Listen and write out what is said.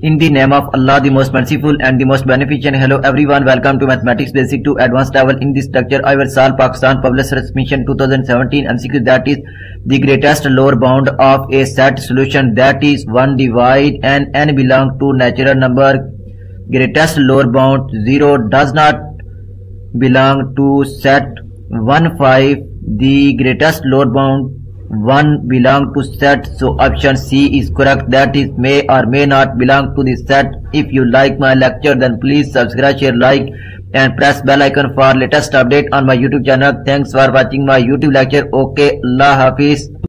In the name of Allah, the most merciful and the most beneficent. Hello everyone, welcome to Mathematics Basic to Advanced level. In this lecture, I will solve Pakistan Public Service Commission 2017 MCQ that is the greatest lower bound of a set solution that is 1 divide and n belong to natural number. Greatest lower bound 0 does not belong to set 1 5. The greatest lower bound 1 belong to set so option C is correct. That is may or may not belong to the set. If you like my lecture then please subscribe share like and press bell icon for latest update on my youtube channel. Thanks for watching my youtube lecture. Okay allah hafiz